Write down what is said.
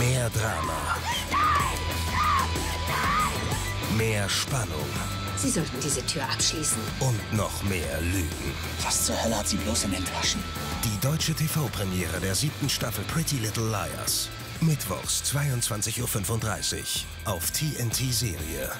Mehr Drama. Mehr Spannung. Sie sollten diese Tür abschließen. Und noch mehr Lügen. Was zur Hölle hat sie bloß in den Taschen? Die deutsche TV-Premiere der siebten Staffel Pretty Little Liars. Mittwochs 22.35 Uhr auf TNT Serie.